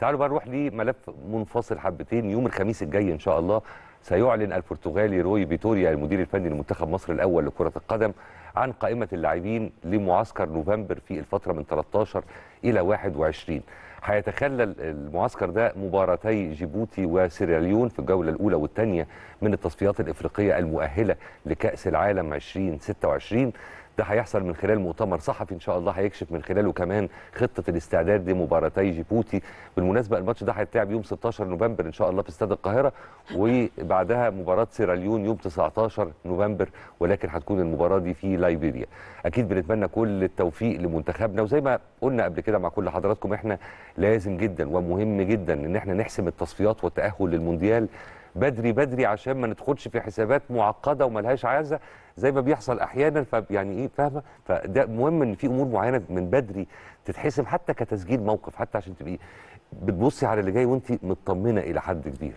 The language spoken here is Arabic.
تعالوا بقى نروح لملف منفصل حبتين يوم الخميس الجاي إن شاء الله سيعلن البرتغالي روي فيتوريا المدير الفني لمنتخب مصر الأول لكرة القدم عن قائمة اللاعبين لمعسكر نوفمبر في الفترة من 13 إلى 21 هيتخلل المعسكر ده مباراتي جيبوتي وسيراليون في الجولة الأولى والثانية من التصفيات الإفريقية المؤهلة لكأس العالم 2026 ده هيحصل من خلال مؤتمر صحفي إن شاء الله هيكشف من خلاله كمان خطة الاستعداد لمباراتي جيبوتي. بالمناسبة الماتش ده هيتلعب يوم 16 نوفمبر إن شاء الله في استاد القاهرة وبعدها مباراة سيراليون يوم 19 نوفمبر ولكن هتكون المباراة دي في لايبيريا. أكيد بنتمنى كل التوفيق لمنتخبنا وزي ما قلنا قبل كده مع كل حضراتكم إحنا لازم جدا ومهم جدا إن إحنا نحسم التصفيات والتأهل للمونديال. بدري بدري عشان ما ندخلش في حسابات معقدة وملهاش عازة زي ما بيحصل أحيانا فيعني إيه فاهمة؟ فده مهم إن في أمور معينة من بدري تتحسم حتى كتسجيل موقف حتى عشان تبقي بتبصي على اللي جاي وانت مطمنة إلى حد كبير.